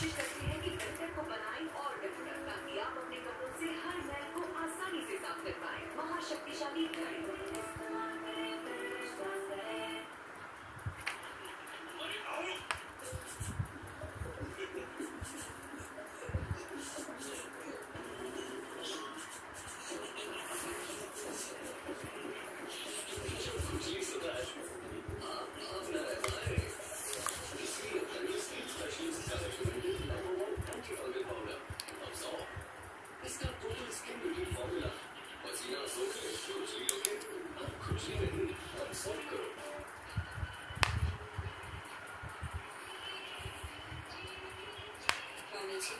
учитесь. নিয়েছি